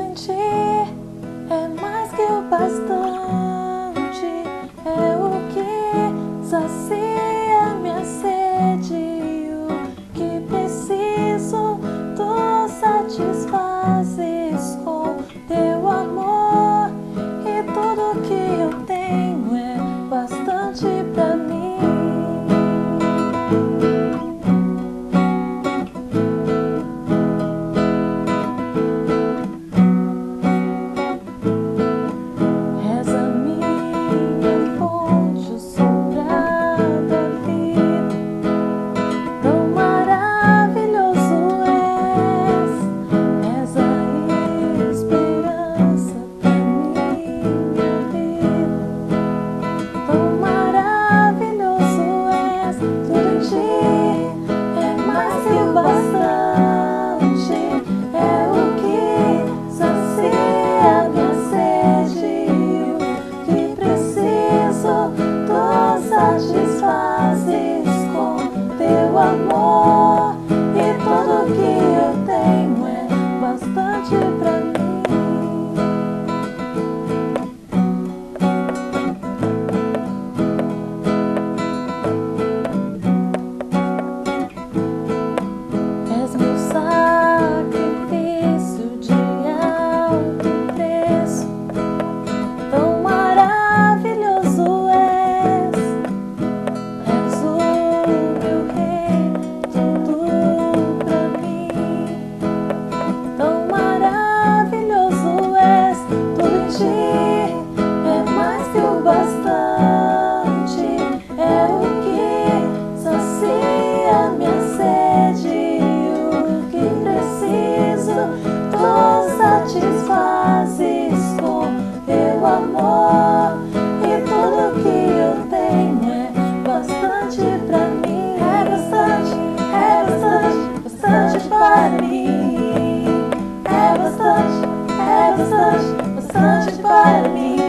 em ti mim, é